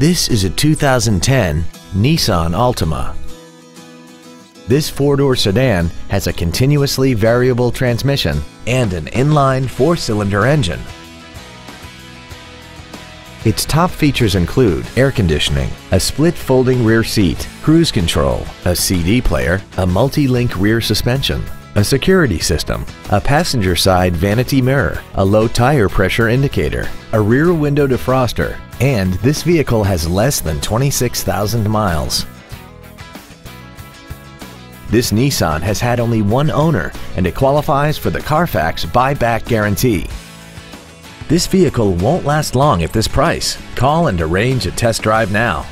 This is a 2010 Nissan Altima. This four-door sedan has a continuously variable transmission and an inline four-cylinder engine. Its top features include air conditioning, a split folding rear seat, cruise control, a CD player, a multi-link rear suspension, a security system, a passenger side vanity mirror, a low tire pressure indicator, a rear window defroster, and this vehicle has less than 26,000 miles. This Nissan has had only one owner and it qualifies for the Carfax buyback guarantee. This vehicle won't last long at this price. Call and arrange a test drive now.